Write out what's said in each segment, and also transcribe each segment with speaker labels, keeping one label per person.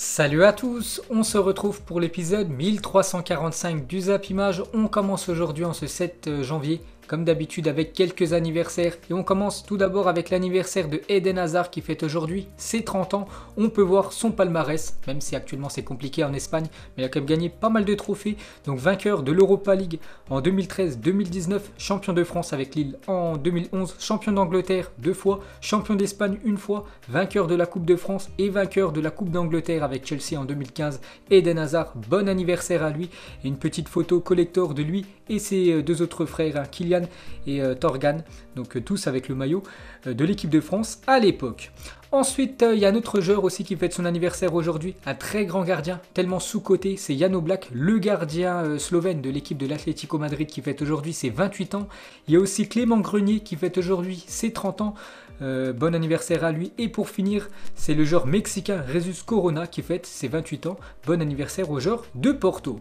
Speaker 1: Salut à tous, on se retrouve pour l'épisode 1345 du Zap Image. On commence aujourd'hui en ce 7 janvier comme d'habitude avec quelques anniversaires. Et on commence tout d'abord avec l'anniversaire de Eden Hazard qui fête aujourd'hui ses 30 ans. On peut voir son palmarès, même si actuellement c'est compliqué en Espagne, mais il a quand même gagné pas mal de trophées. Donc vainqueur de l'Europa League en 2013-2019, champion de France avec Lille en 2011, champion d'Angleterre deux fois, champion d'Espagne une fois, vainqueur de la Coupe de France et vainqueur de la Coupe d'Angleterre avec Chelsea en 2015. Eden Hazard, bon anniversaire à lui. Et une petite photo collector de lui et ses euh, deux autres frères, hein, Et euh, Torgan, donc euh, tous avec le maillot de l'équipe de France à l'époque. Ensuite, il y a un autre joueur aussi qui fête son anniversaire aujourd'hui, un très grand gardien, tellement sous-côté, c'est Jan Black, le gardien slovène de l'équipe de l'Atlético Madrid qui fête aujourd'hui ses 28 ans. Il y a aussi Clément Grenier qui fête aujourd'hui ses 30 ans. bon anniversaire à lui. Et pour finir, c'est le joueur mexicain Rezus Corona qui fête ses 28 ans. Bon anniversaire au joueur de Porto.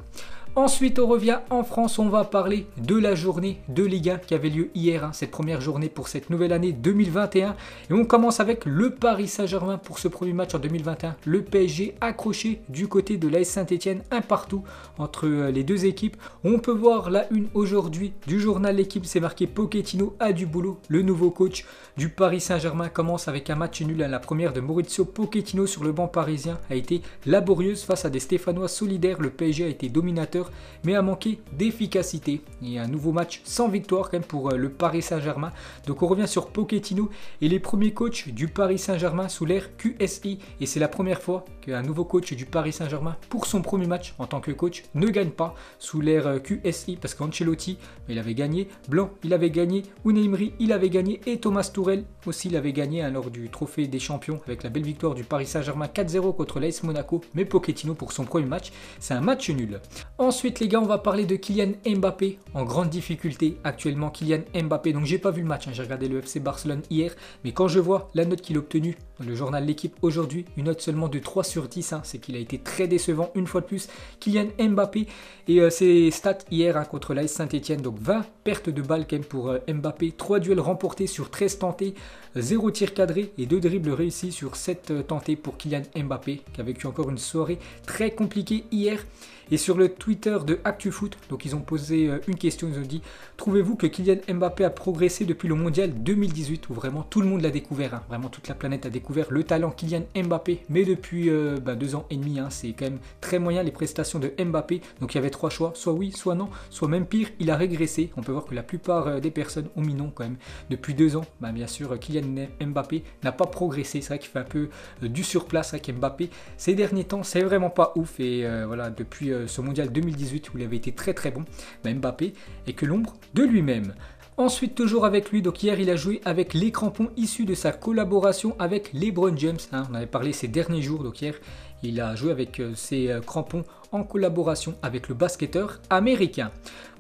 Speaker 1: Ensuite, on revient en France, on va parler de la journée de Ligue 1 qui avait lieu hier, hein, cette première journée pour cette nouvelle année 2021. Et on commence avec le Paris Saint-Germain pour ce premier match en 2021. Le PSG accroché du côté de l'AS Saint-Etienne, un partout entre euh, les deux équipes. On peut voir la une aujourd'hui du journal L'équipe, c'est marqué Pochettino a du boulot. Le nouveau coach du Paris Saint-Germain commence avec un match nul la première de Maurizio Pochettino sur le banc parisien a été laborieuse face à des Stéphanois solidaires. Le PSG a été dominateur mais a manqué d'efficacité. A un nouveau match sans victoire quand même pour euh, le Paris Saint-Germain. Donc on revient sur Pochettino et les premiers coachs du Paris Saint-Germain sous l'ère QSI. Et c'est la première fois qu'un nouveau coach du Paris Saint-Germain, pour son premier match en tant que coach, ne gagne pas sous l'ère euh, QSI parce qu'Ancelotti, il avait gagné, Blanc, il avait gagné, Unai il avait gagné et Thomas Tourel aussi, il avait gagné hein, lors du trophée des champions avec la belle victoire du Paris Saint-Germain 4-0 contre l'AS Monaco. Mais Pochettino pour son premier match, c'est un match nul. Ensuite, les gars, on va parler de Kylian Mbappé en grande difficulté actuellement. Kylian Mbappé, donc j'ai pas vu le match, hein, j'ai regardé le FC Barcelone hier, mais quand je vois la note qu'il a obtenue dans le journal L'équipe aujourd'hui, une note seulement de 3 sur 10, hein, c'est qu'il a été très décevant une fois de plus. Kylian Mbappé et euh, ses stats hier hein, contre l'AS Saint-Etienne, donc 20 pertes de balles quand même pour euh, Mbappé, 3 duels remportés sur 13 tentés, 0 tir cadré et 2 dribbles réussis sur 7 euh, tentés pour Kylian Mbappé, qui a vécu encore une soirée très compliquée hier. Et sur le Twitter de ActuFoot, donc ils ont posé euh, une question, ils ont dit Trouvez-vous que Kylian Mbappé a progressé depuis le mondial 2018 où vraiment tout le monde l'a découvert, hein. vraiment toute la planète a découvert le talent Kylian Mbappé, mais depuis euh, ben, deux ans et demi, hein, c'est quand même très moyen les prestations de Mbappé. Donc il y avait trois choix, soit oui, soit non, soit même pire, il a régressé. On peut voir que la plupart euh, des personnes ont mis non quand même. Depuis deux ans, ben, bien sûr, Kylian Mbappé n'a pas progressé. C'est vrai qu'il fait un peu du surplace avec Mbappé. Ces derniers temps, c'est vraiment pas ouf. Et voilà, depuis ce mondial 2018 où il avait été très très bon, ben, Mbappé, et que l'ombre de lui-même. Ensuite, toujours avec lui, donc hier il a joué avec les crampons issus de sa collaboration avec LeBron James. Hein. on avait parlé ces derniers jours, donc hier il a joué avec euh, ses euh, crampons en collaboration avec le basketteur américain.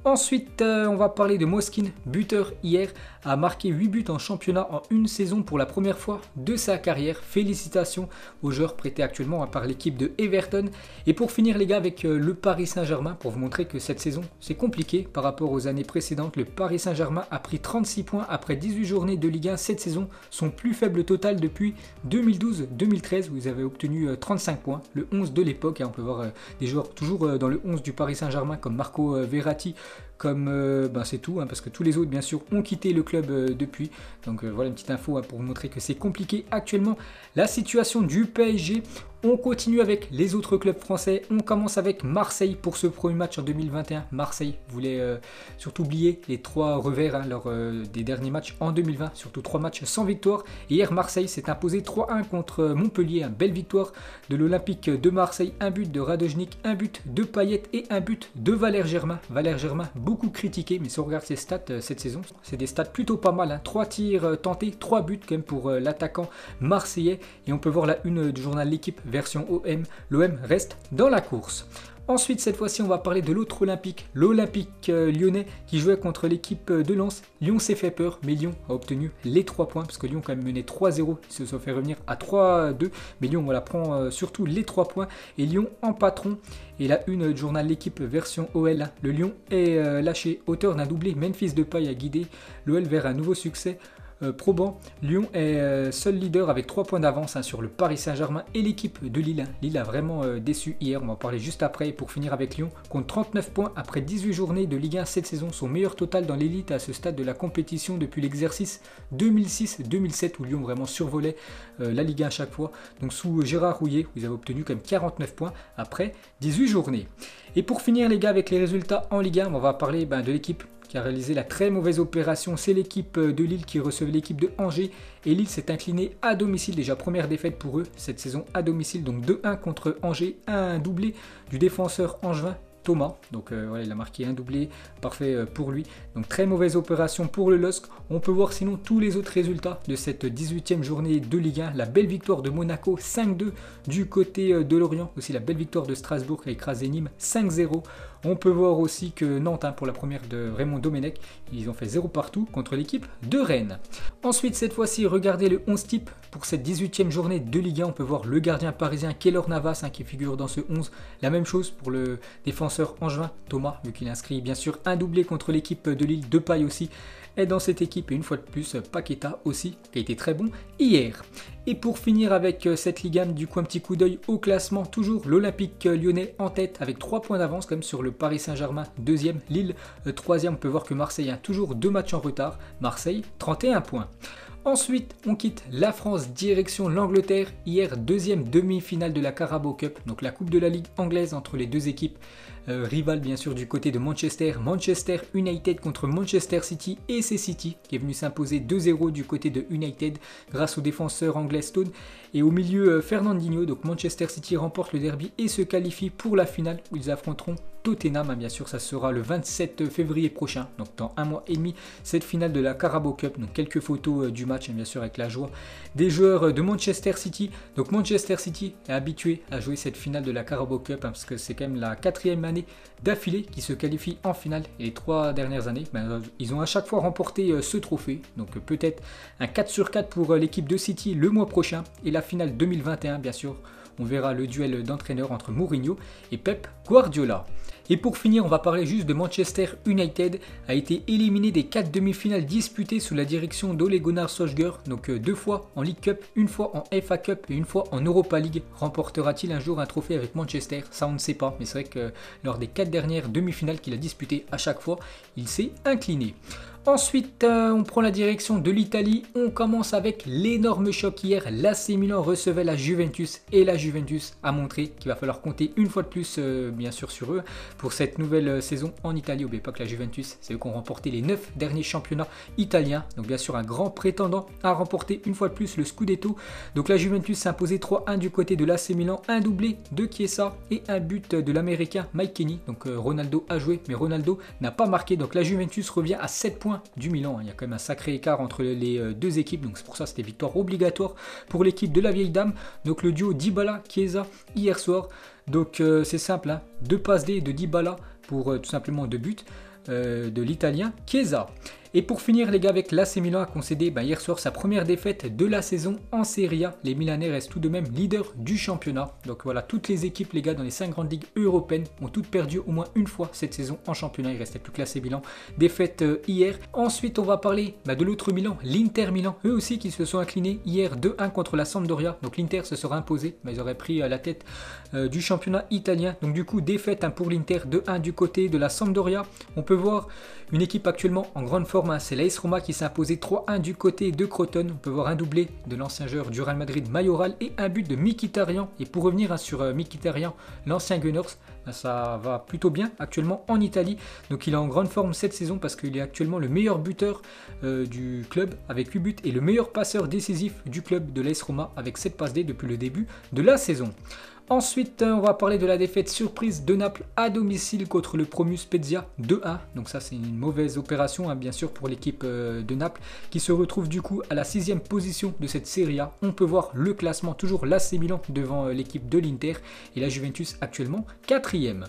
Speaker 1: Ensuite, euh, on va parler de Moskin, buteur hier, a marqué 8 buts en championnat en une saison pour la première fois de sa carrière. Félicitations aux joueurs prêtés actuellement par l'équipe de Everton. Et pour finir les gars avec euh, le Paris Saint-Germain, pour vous montrer que cette saison c'est compliqué par rapport aux années précédentes, le Paris Saint-Germain a pris 36 points après 18 journées de Ligue 1 cette saison, son plus faible total depuis 2012-2013 où ils avaient obtenu 35 euh, points, le 11 de l'époque. on peut voir des joueurs toujours dans le 11 du Paris Saint-Germain comme Marco Verratti, comme euh, ben c'est tout, hein, parce que tous les autres, bien sûr, ont quitté le club euh, depuis. Donc euh, voilà une petite info hein, pour vous montrer que c'est compliqué actuellement. La situation du PSG, on continue avec les autres clubs français. On commence avec Marseille pour ce premier match en 2021. Marseille voulait euh, surtout oublier les trois revers hein, lors euh, des derniers matchs en 2020, surtout trois matchs sans victoire. hier, Marseille s'est imposé 3-1 contre Montpellier. Une belle victoire de l'Olympique de Marseille. Un but de Radojnik, un but de Payet et un but de Valère Germain. Valère Germain, beaucoup critiqué, mais si on regarde ses stats euh, cette saison, c'est des stats plutôt pas mal. Hein. Trois tirs tentés, trois buts quand même pour l'attaquant marseillais. Et on peut voir la une du journal L'équipe version OM, l'OM reste dans la course. Ensuite, cette fois-ci, on va parler de l'autre Olympique, l'Olympique euh, lyonnais qui jouait contre l'équipe euh, de Lens. Lyon s'est fait peur, mais Lyon a obtenu les 3 points parce que Lyon quand même mené 3-0. Ils se sont fait revenir à 3-2. Mais Lyon, voilà, prend euh, surtout les 3 points. Et Lyon en patron. Et là, une journal l'équipe version OL. Le Lyon est lâché. Auteur d'un doublé, Memphis de paille a guidé l'OL vers un nouveau succès euh, probant. Lyon est euh, seul leader avec 3 points d'avance hein, sur le Paris Saint-Germain et l'équipe de Lille. Lille a vraiment euh, déçu hier, on va en parler juste après. pour finir avec Lyon, compte 39 points après 18 journées de Ligue 1 cette saison, son meilleur total dans l'élite à ce stade de la compétition depuis l'exercice 2006-2007 où Lyon vraiment survolait la Ligue 1 à chaque fois. Donc sous Gérard Rouillet, vous avez obtenu quand même 49 points après 18 journées. Et pour finir les gars avec les résultats en Ligue 1, on va parler ben, de l'équipe qui a réalisé la très mauvaise opération. C'est l'équipe de Lille qui recevait l'équipe de Angers. Et Lille s'est incliné à domicile. Déjà première défaite pour eux cette saison à domicile. Donc 2-1 contre Angers. Un doublé du défenseur angevin Thomas. Donc euh, voilà, il a marqué un doublé, parfait euh, pour lui. Donc très mauvaise opération pour le LOSC. On peut voir sinon tous les autres résultats de cette 18e journée de Ligue 1. La belle victoire de Monaco 5-2 du côté euh, de Lorient. Aussi la belle victoire de Strasbourg qui a écrasé Nîmes 5-0. On peut voir aussi que Nantes, hein, pour la première de Raymond Domenech, ils ont fait 0 partout contre l'équipe de Rennes. Ensuite, cette fois-ci, regardez le 11 type pour cette 18e journée de Ligue 1. On peut voir le gardien parisien Keller Navas hein, qui figure dans ce 11. La même chose pour le défenseur angevin Thomas, vu qu'il inscrit bien sûr un doublé contre l'équipe de Lille, de paille aussi est dans cette équipe et une fois de plus Paqueta aussi qui a été très bon hier. Et pour finir avec euh, cette Ligue 1, du coup un petit coup d'œil au classement, toujours l'Olympique lyonnais en tête avec 3 points d'avance comme sur le Paris Saint-Germain, deuxième, Lille euh, troisième, on peut voir que Marseille a toujours deux matchs en retard, Marseille 31 points. Ensuite, on quitte la France direction l'Angleterre. Hier, deuxième demi-finale de la Carabao Cup, donc la Coupe de la Ligue anglaise entre les deux équipes euh, rivales bien sûr du côté de Manchester. Manchester United contre Manchester City et c'est City qui est venu s'imposer 2-0 du côté de United grâce au défenseur anglais Stone. Et au milieu, euh, Fernandinho, donc Manchester City remporte le derby et se qualifie pour la finale où ils affronteront Tottenham, hein, bien sûr, ça sera le 27 février prochain, donc dans un mois et demi, cette finale de la Carabao Cup. Donc quelques photos euh, du match, hein, bien sûr, avec la joie des joueurs euh, de Manchester City. Donc Manchester City est habitué à jouer cette finale de la Carabao Cup, hein, parce que c'est quand même la quatrième année d'affilée qui se qualifie en finale. Et les trois dernières années, ben, ils ont à chaque fois remporté euh, ce trophée. Donc peut-être un 4 sur 4 pour l'équipe de City le mois prochain. Et la finale 2021, bien sûr, on verra le duel d'entraîneurs entre Mourinho et Pep Guardiola. Et pour finir, on va parler juste de Manchester United, a été éliminé des 4 demi-finales disputées sous la direction d'Ole Gunnar Solskjaer, donc euh, deux fois en League Cup, une fois en FA Cup et une fois en Europa League. Remportera-t-il un jour un trophée avec Manchester? Ça on ne sait pas, mais c'est vrai que lors des 4 dernières demi-finales qu'il a disputées à chaque fois, il s'est incliné. Ensuite, euh, on prend la direction de l'Italie. On commence avec l'énorme choc hier. L'AC Milan recevait la Juventus et la Juventus a montré qu'il va falloir compter une fois de plus, euh, bien sûr, sur eux pour cette nouvelle euh, saison en Italie. N'oubliez pas que la Juventus, c'est eux qui ont remporté les 9 derniers championnats italiens. Donc, bien sûr, un grand prétendant à remporter une fois de plus le Scudetto. Donc, la Juventus s'est imposée 3-1 du côté de l'AC Milan, un doublé de Chiesa et un but de l'Américain Mike Kenny. Donc, Ronaldo a joué, mais Ronaldo n'a pas marqué. Donc, la Juventus revient à 7 points du Milan. Il y a quand même un sacré écart entre les euh, deux équipes, donc c'est pour ça c'était victoire obligatoire pour l'équipe de la vieille dame. Donc le duo Dybala-Chiesa hier soir. Donc euh, c'est simple, hein. deux passes D de Dybala pour euh, tout simplement deux buts de l'italien Chiesa. Et pour finir les gars avec l'AC Milan a concédé bah, hier soir sa première défaite de la saison en Serie A. Les Milanais restent tout de même leaders du championnat. Donc voilà, toutes les équipes les gars dans les 5 grandes ligues européennes ont toutes perdu au moins une fois cette saison en championnat. Il restait plus que l'AC Milan. Défaite euh, hier. Ensuite on va parler bah, de l'autre Milan, l'Inter Milan. Eux aussi qui se sont inclinés hier 2-1 contre la Sampdoria. Donc l'Inter se sera imposé, mais ils auraient pris à la tête euh, du championnat italien. Donc du coup défaite hein, pour l'Inter 2-1 du côté de la Sampdoria. On peut voir une équipe actuellement en grande forme, c'est l'AS Roma qui s'est imposé 3-1 du côté de Croton. On peut voir un doublé de l'ancien joueur du Real Madrid Mayoral et un but de Mkhitaryan. Et pour revenir hein, sur euh, Mkhitaryan, l'ancien Gunners, ben, ça va plutôt bien actuellement en Italie. Donc il est en grande forme cette saison parce qu'il est actuellement le meilleur buteur euh, du club avec 8 buts et le meilleur passeur décisif du club de l'AS Roma avec 7 passes D depuis le début de la saison. Ensuite, on va parler de la défaite surprise de Naples à domicile contre le Promus Spezia 2-1. Donc ça, c'est une mauvaise opération, hein, bien sûr, pour l'équipe euh, de Naples, qui se retrouve du coup à la sixième position de cette Serie A. On peut voir le classement, toujours l'AC devant euh, l'équipe de l'Inter et la Juventus actuellement quatrième.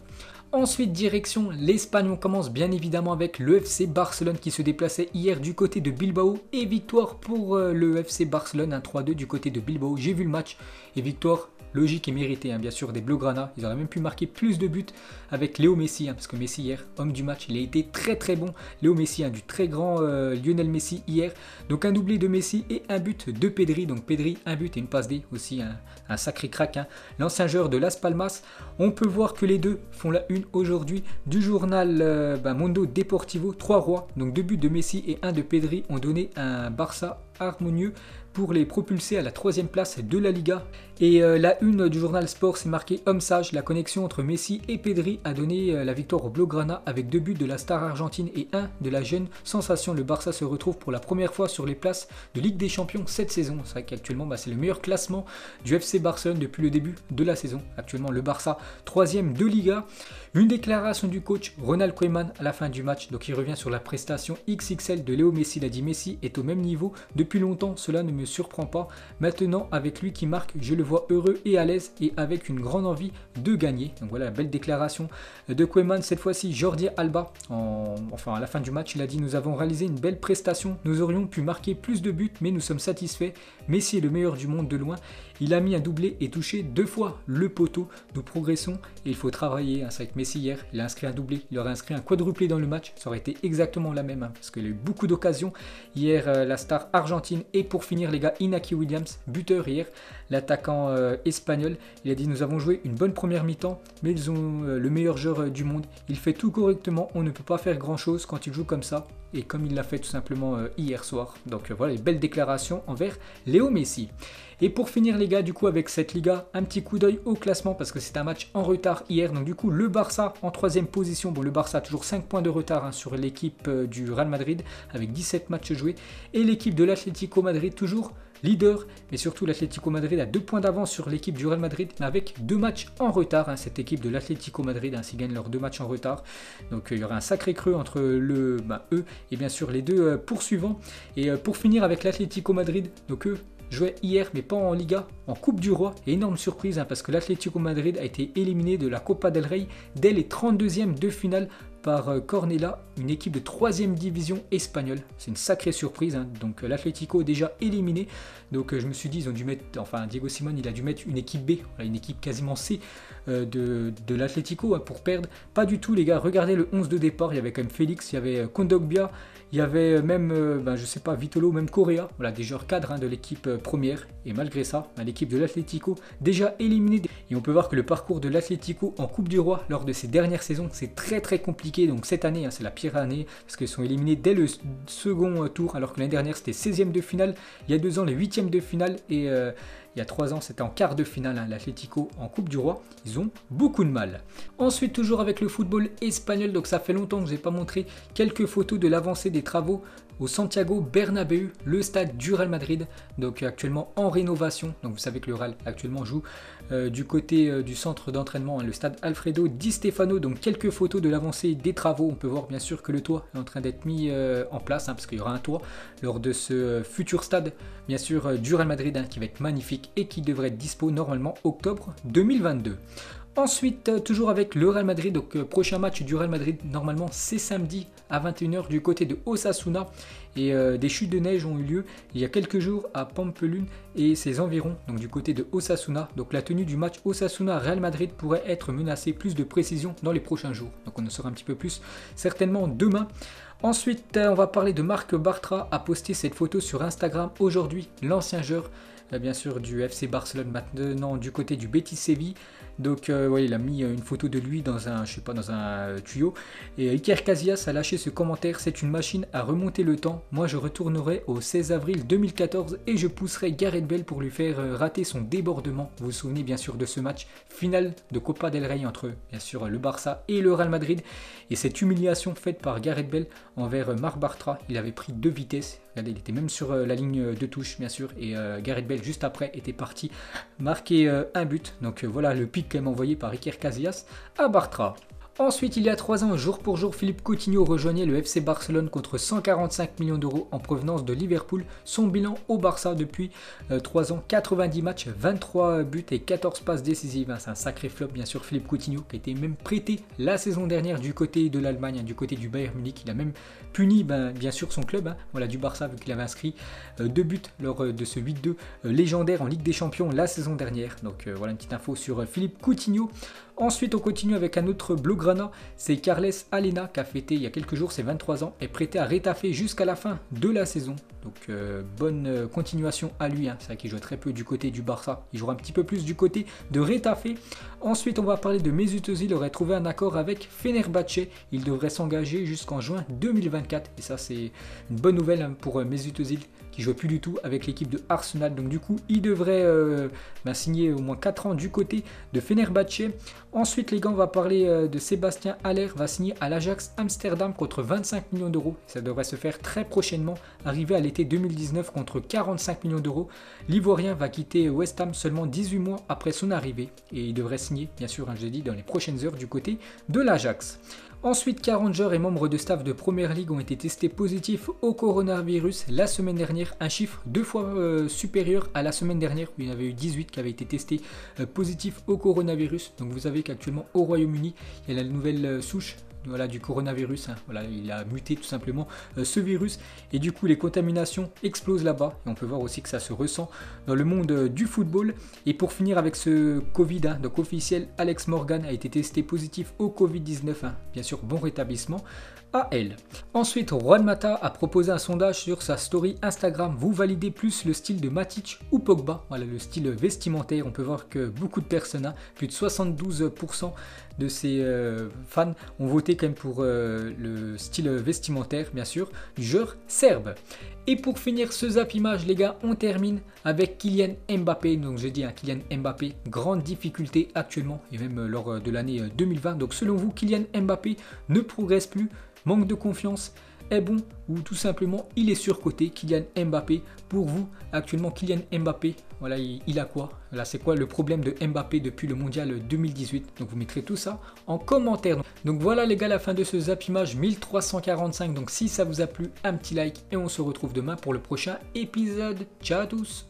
Speaker 1: Ensuite, direction l'Espagne, on commence bien évidemment avec le FC Barcelone qui se déplaçait hier du côté de Bilbao et victoire pour euh, le FC Barcelone, un 3-2 du côté de Bilbao. J'ai vu le match et victoire logique et méritée, hein, bien sûr, des Blaugrana. Ils auraient même pu marquer plus de buts avec Léo Messi, hein, parce que Messi hier, homme du match, il a été très très bon. Léo Messi, hein, du très grand euh, Lionel Messi hier. Donc un doublé de Messi et un but de Pedri. Donc Pedri, un but et une passe D aussi, un, sacré crack. L'ancien joueur de Las Palmas. On peut voir que les deux font la une aujourd'hui du journal euh, bah, Mondo Deportivo. Trois rois, donc deux buts de Messi et un de Pedri ont donné un Barça harmonieux pour les propulser à la troisième place de la Liga. Et euh, la une du journal Sport, c'est marqué Homme sage. La connexion entre Messi et Pedri a donné euh, la victoire au Blaugrana avec deux buts de la star argentine et un de la jeune sensation. Le Barça se retrouve pour la première fois sur les places de Ligue des Champions cette saison. C'est vrai qu'actuellement, bah, c'est le meilleur classement du FC Barcelone depuis le début de la saison. Actuellement, le Barça, troisième de Liga. Une déclaration du coach Ronald Koeman à la fin du match. Donc il revient sur la prestation XXL de Léo Messi. Il a dit Messi est au même niveau depuis longtemps. Cela ne me surprend pas. Maintenant, avec lui qui marque, je le vois heureux et à l'aise et avec une grande envie de gagner. Donc voilà, belle déclaration de Koeman. Cette fois-ci, Jordi Alba, enfin à la fin du match, il a dit Nous avons réalisé une belle prestation. Nous aurions pu marquer plus de buts, mais nous sommes satisfaits. Messi est le meilleur du monde de loin. Il a mis un doublé et touché deux fois le poteau. Nous progressons et il faut travailler. C'est vrai que Messi hier, il a inscrit un doublé. Il aurait inscrit un quadruplé dans le match. Ça aurait été exactement la même hein, parce qu'il a eu beaucoup d'occasions. Hier, euh, la star argentine. Et pour finir, les gars, Inaki Williams, buteur hier, l'attaquant euh, espagnol. Il a dit Nous avons joué une bonne première mi-temps, mais ils ont euh, le meilleur joueur du monde. Il fait tout correctement. On ne peut pas faire grand chose quand il joue comme ça et comme il l'a fait tout simplement hier soir. Donc voilà les belles déclarations envers Léo Messi. Et pour finir les gars, du coup avec cette Liga, un petit coup d'œil au classement parce que c'est un match en retard hier. Donc du coup le Barça en troisième position. Bon le Barça a toujours 5 points de retard hein, sur l'équipe euh, du Real Madrid avec 17 matchs joués. Et l'équipe de l'Atlético Madrid toujours leader, mais surtout l'Atlético Madrid a deux points d'avance sur l'équipe du Real Madrid, avec deux matchs en retard. Hein, cette équipe de l'Atlético Madrid, ainsi gagne leurs deux matchs en retard. Donc euh, il y aura un sacré creux entre bah, eux et bien sûr les deux euh, poursuivants. Et pour finir avec l'Atlético Madrid, donc eux jouait hier, mais pas en Liga, en Coupe du Roi. Énorme surprise, hein, parce que l'Atlético Madrid a été éliminé de la Copa del Rey dès les 32e de finale par euh, Cornella, une équipe de 3 division espagnole. C'est une sacrée surprise. Hein. Donc euh, l'Atlético déjà éliminé. Donc euh, je me suis dit, ils ont dû mettre, enfin Diego Simon, il a dû mettre une équipe B, une équipe quasiment C de, de l'Atlético hein, pour perdre. Pas du tout les gars, regardez le 11 de départ, il y avait quand même Félix, il y avait Kondogbia, il y avait même, ben, je sais pas, Vitolo, même Correa, voilà, des joueurs cadres hein, de l'équipe première. Et malgré ça, ben, l'équipe de l'Atlético déjà éliminée. Et on peut voir que le parcours de l'Atlético en Coupe du Roi lors de ces dernières saisons, c'est très très compliqué donc cette année, hein, c'est la pire année parce qu'ils sont éliminés dès le second euh, tour, alors que l'année dernière c'était 16e de finale, il y a deux ans les 8e de finale et euh, il y a trois ans c'était en quart de finale, hein, l'Atlético en Coupe du Roi. Ils ont beaucoup de mal. Ensuite, toujours avec le football espagnol, donc ça fait longtemps que je n'ai pas montré quelques photos de l'avancée des travaux au Santiago Bernabéu, le stade du Real Madrid, donc actuellement en rénovation. Donc vous savez que le Real actuellement joue euh, du côté euh, du centre d'entraînement, hein, le stade Alfredo Di Stefano. Donc quelques photos de l'avancée des travaux. On peut voir bien sûr que le toit est en train d'être mis euh, en place, hein, parce qu'il y aura un toit lors de ce futur stade, bien sûr, du Real Madrid, hein, qui va être magnifique et qui devrait être dispo normalement octobre 2022. Ensuite, euh, toujours avec le Real Madrid, donc euh, prochain match du Real Madrid, normalement c'est samedi à 21h du côté de Osasuna. Et euh, des chutes de neige ont eu lieu il y a quelques jours à Pampelune et ses environs, donc du côté de Osasuna. Donc la tenue du match Osasuna-Real Madrid pourrait être menacée plus de précision dans les prochains jours. Donc on en saura un petit peu plus certainement demain. Ensuite, on va parler de Marc Bartra a posté cette photo sur Instagram aujourd'hui, l'ancien joueur bien sûr du FC Barcelone maintenant du côté du Betis Séville. Donc euh, il a mis euh, une photo de lui dans un, je dans un euh, tuyau. Et Iker Casillas a lâché ce commentaire c'est une machine à remonter le temps. Moi je retournerai au 16 avril 2014 et je pousserai Gareth Bell pour lui faire rater son débordement. Vous vous souvenez bien sûr de ce match final de Copa del Rey entre bien sûr le Barça et le Real Madrid. Et cette humiliation faite par Gareth Bell envers Marc Bartra, il avait pris deux vitesses il était même sur euh, la ligne de touche, bien sûr. Et euh, Gareth Bell, juste après, était parti marquer euh, un but. Donc voilà le pic quand même envoyé par Iker Casillas à Bartra. Ensuite, il y a 3 ans, jour pour jour, Philippe Coutinho rejoignait le FC Barcelone contre 145 millions d'euros en provenance de Liverpool. Son bilan au Barça depuis 3 ans, 90 matchs, 23 buts et 14 passes décisives. Hein. C'est un sacré flop, bien sûr, Philippe Coutinho, qui a été même prêté la saison dernière du côté de l'Allemagne, hein, du côté du Bayern Munich. Il a même puni, ben, bien sûr, son club, hein, voilà, du Barça, vu qu'il avait inscrit deux buts lors de ce 8-2 légendaire en Ligue des Champions la saison dernière. Donc voilà une petite info sur Philippe Coutinho. Ensuite, on continue avec un autre Blaugrana, c'est Carles Alena qui a fêté il y a quelques jours ses 23 ans et prêté à Retafe jusqu'à la fin de la saison. Donc euh, bonne euh, continuation à lui, hein. c'est vrai qu'il joue très peu du côté du Barça, il jouera un petit peu plus du côté de Retafe. Ensuite, on va parler de Mesut Özil, il aurait trouvé un accord avec Fenerbahce, il devrait s'engager jusqu'en juin 2024 et ça c'est une bonne nouvelle hein, pour euh, Mesut qui joue plus du tout avec l'équipe de Arsenal. Donc du coup, il devrait bah, signer au moins 4 ans du côté de Fenerbahce. Ensuite, les gars, on va parler euh, de Sébastien Haller, va signer à l'Ajax Amsterdam contre 25 millions d'euros. Ça devrait se faire très prochainement, arriver à l'été 2019 contre 45 millions d'euros. L'Ivoirien va quitter West Ham seulement 18 mois après son arrivée et il devrait signer, bien sûr, hein, jeudi dans les prochaines heures du côté de l'Ajax. Ensuite, 40 joueurs et membres de staff de Première Ligue ont été testés positifs au coronavirus la semaine dernière, un chiffre deux fois euh, supérieur à la semaine dernière il y en avait eu 18 qui avaient été testés euh, positifs au coronavirus. Donc vous savez qu'actuellement au Royaume-Uni, il y a la nouvelle euh, souche voilà, du coronavirus. Hein. Il a muté tout simplement euh, ce virus et du coup les contaminations explosent là-bas. Et on peut voir aussi que ça se ressent dans le monde euh, du football. Et pour finir avec ce Covid, hein, donc officiel, Alex Morgan a été testé positif au Covid-19. Hein. Bien sûr, bon rétablissement elle. Ensuite, Juan Mata a proposé un sondage sur sa story Instagram. Vous validez plus le style de Matic ou Pogba? Voilà le style vestimentaire. On peut voir que beaucoup de personnes, plus de 72% de ces euh, fans ont voté quand même pour euh, le style vestimentaire, bien sûr, du joueur serbe. Et pour finir ce zap image, les gars, on termine avec Kylian Mbappé. Donc, j'ai dit, hein, Kylian Mbappé, grande difficulté actuellement, et même euh, lors de l'année 2020. Donc, selon vous, Kylian Mbappé ne progresse plus, manque de confiance est bon ou tout simplement il est surcoté Kylian Mbappé. Pour vous actuellement Kylian Mbappé voilà il, a quoi? Là c'est quoi le problème de Mbappé depuis le mondial 2018 donc vous mettrez tout ça en commentaire. Donc voilà les gars la fin de ce zap image 1345 donc si ça vous a plu un petit like et on se retrouve demain pour le prochain épisode. Ciao à tous